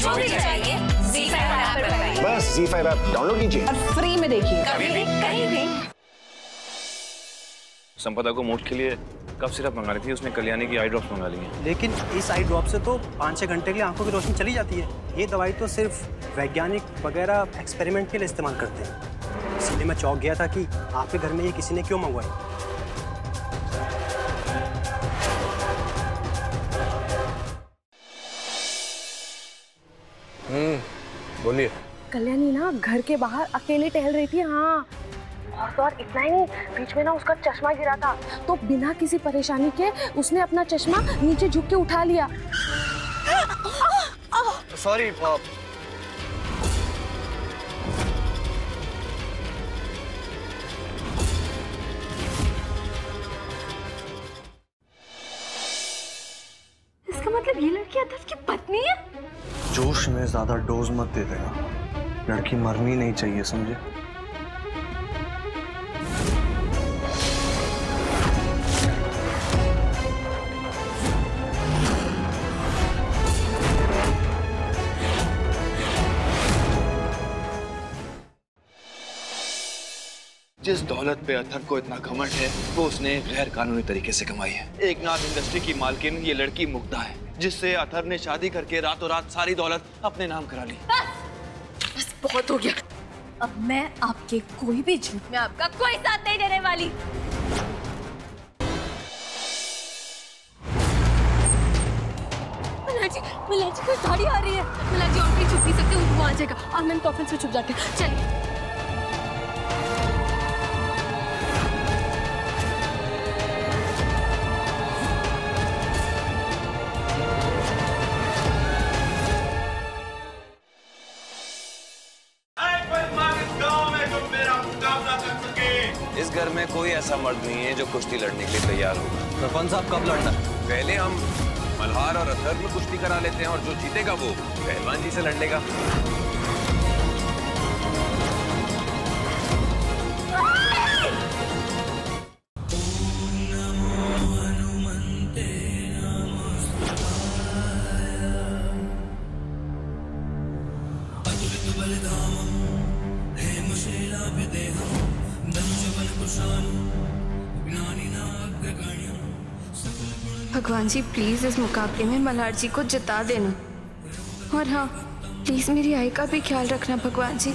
जो भी चाहिए जी फाइव ऐप पर बस जी फाइव ऐप डाउनलोड कीजिए। और फ्री में देखिए। कभी भी कहीं भी। संपदा को मूड के लिए कब सिरप मंगा ली थी? उसने कल्याणी की आई ड्रॉप्स मंगा ली हैं। लेकिन इस आई ड्रॉप से तो पाँच छः घंटे के लिए आँखों की रोशनी चली जाती है। ये दवाई तो सिर्फ़ वैज्ञानिक वगैरह एक्सपेरिमेंट के लिए इस्तेमाल करते हैं। इसलिए मैं चौंक गया था कि आपके घर में ये किसी ने क्यों मंगवाई? बोलिए। कल्याणी ना घर के बाहर अकेले टहल रही थी हाँ। और तो और इतना ही नहीं बीच में ना उसका चश्मा गिरा था। तो बिना किसी परेशानी के उसने अपना चश्मा नीचे झुक के उठा लिया। सॉरी इसका मतलब ये लड़की अदर्श की पत्नी है? जोश में ज़्यादा डोज मत दे देना। लड़की मरनी नहीं चाहिए, समझे? जिस दौलत पे अथर को इतना घमंड है, वो उसने गैर कानूनी तरीके से कमाई है। एक नाथ इंडस्ट्री की मालकिन, ये लड़की मुग्धा है। जिससे अथर ने शादी करके रातों रात सारी दौलत अपने नाम करा ली। बस बहुत हो गया। अब मैं आपके कोई भी झूठ में आपका कोई साथ नहीं देने वाली। मलाजी कोई आ रही है। मलाजी, और कहीं छुप नहीं सकते वो आ जाएगा। और कॉफिन से छुप जाते हैं। चलिए। ऐसा मर्द नहीं है जो कुश्ती लड़ने के लिए तैयार होगा सरपंच साहब कब लड़ना? पहले हम मल्हार और अथर में कुश्ती करा लेते हैं और जो जीतेगा वो पहलवान जी से लड़ लेगा भगवान जी प्लीज़ इस मुकाबले में मल्हार जी को जिता देना। और हाँ प्लीज़ मेरी आई का भी ख्याल रखना भगवान जी।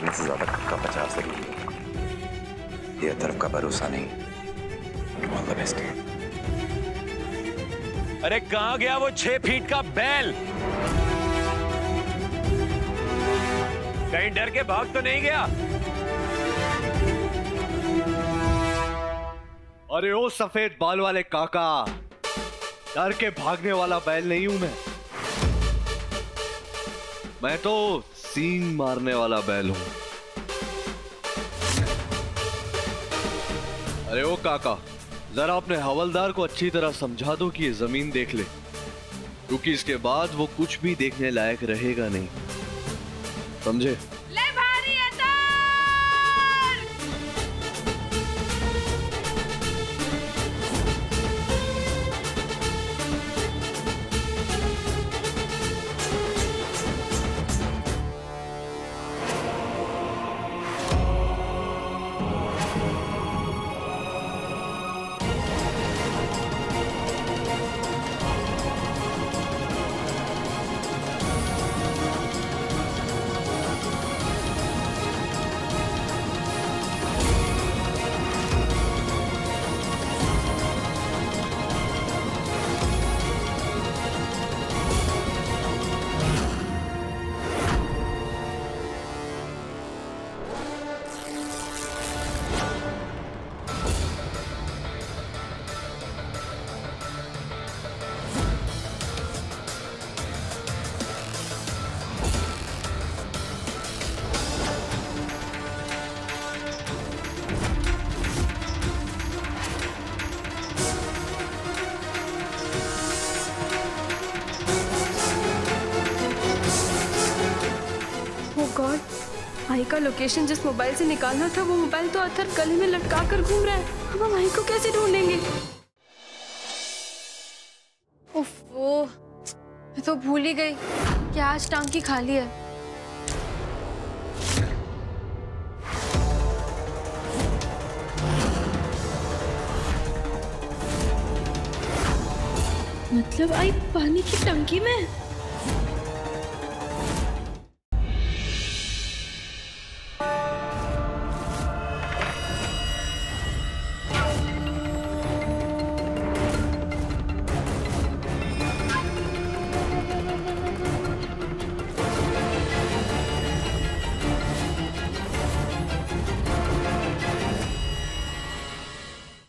मारने से ज़्यादा खुद का बचाव ज़रूरी है। ये तरफ़ का भरोसा नहीं। ऑल द बेस्ट अरे कहा गया वो छह फीट का बैल? कहीं डर के भाग तो नहीं गया? अरे ओ सफ़ेद बाल वाले काका डर के भागने वाला बैल नहीं हूँ मैं। मैं तो सींग मारने वाला बैल हूँ। अरे ओ काका, जरा अपने हवलदार को अच्छी तरह समझा दो कि ये ज़मीन देख ले, क्योंकि इसके बाद वो कुछ भी देखने लायक रहेगा नहीं। समझे? लोकेशन जिस मोबाइल से निकालना था, वो मोबाइल तो अथर गले में लटका कर घूम रहा है। हम भाई को कैसे उफ, वो, मैं तो भूल ही गई कि आज टांकी खाली है। मतलब आई पानी की टंकी में?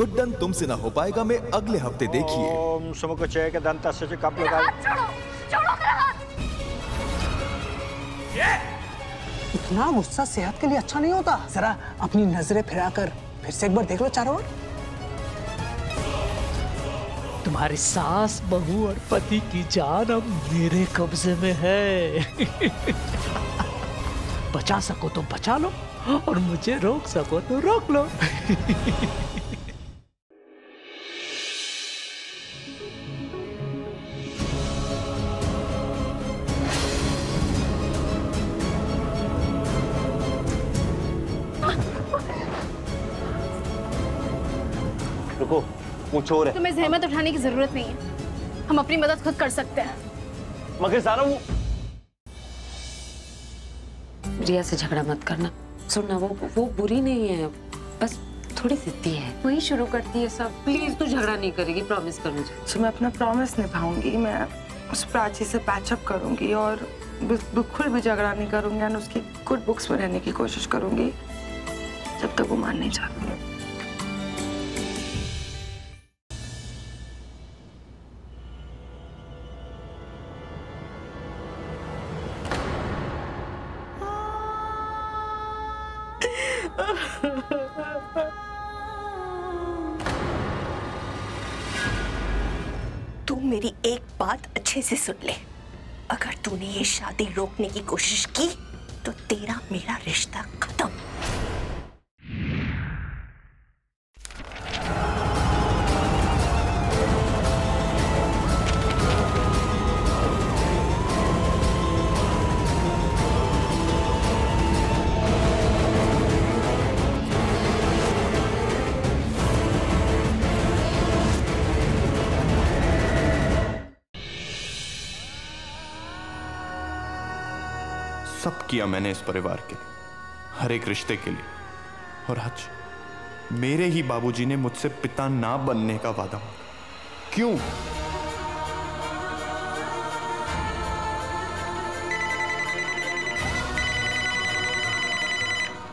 गुड्डन तुमसे ना हो पाएगा में अगले हफ़्ते देखिए। ओम सुमुखचय के दंत से कप लगा इतना गुस्सा सेहत के लिए अच्छा नहीं होता। जरा अपनी नज़रें फिराकर फिर से एक बार देख लो चारों ओर। तुम्हारी सास बहू और पति की जान अब मेरे कब्जे में है। बचा सको तो बचा लो और मुझे रोक सको तो रोक लो। मुझे हो रहा तुम्हें जहमत उठाने की ज़रूरत नहीं है। हम अपनी मदद खुद कर सकते हैं। मगर सारा वो रिया से झगड़ा मत करना। सुनना वो वो बुरी नहीं है। बस थोड़ी जिद्दी है। वही शुरू करती है सब। प्लीज़ तू झगड़ा नहीं करेगी प्रॉमिस कर मुझे। तो मैं अपना प्रॉमिस निभाऊँगी। मैं उस प्राची से पैचअप करूँगी और बिल्कुल भी झगड़ा नहीं करूँगी। और उसकी गुड बुक्स में रहने की कोशिश करूँगी। जब तक वो मान नहीं जाती तू मेरी एक बात अच्छे से सुन ले। अगर तूने ये शादी रोकने की कोशिश की तो तेरा मेरा रिश्ता सब किया मैंने इस परिवार के हर एक रिश्ते के लिए। और आज मेरे ही बाबूजी ने मुझसे पिता ना बनने का वादा मांगा। क्यों?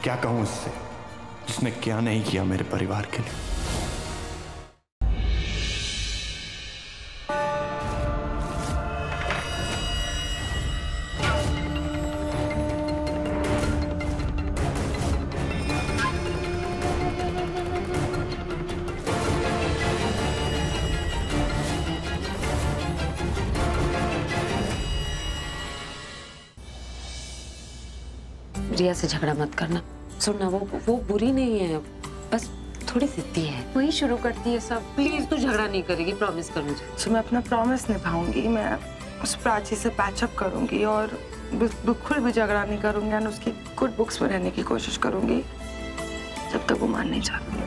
क्या कहूँ इससे? जिसने क्या नहीं किया मेरे परिवार के लिए। रिया से झगड़ा मत करना। सुनना, वो वो बुरी नहीं है। बस थोड़ी जिद्दी है। वही शुरू करती है सब। प्लीज़ तू झगड़ा नहीं करेगी प्रॉमिस कर मुझे। सो मैं अपना प्रॉमिस निभाऊँगी। मैं उस प्राची से पैचअप करूँगी और बिल्कुल भी झगड़ा नहीं करूँगी। और उसकी गुड बुक्स में रहने की कोशिश करूँगी। जब तक वो मान नहीं जाती।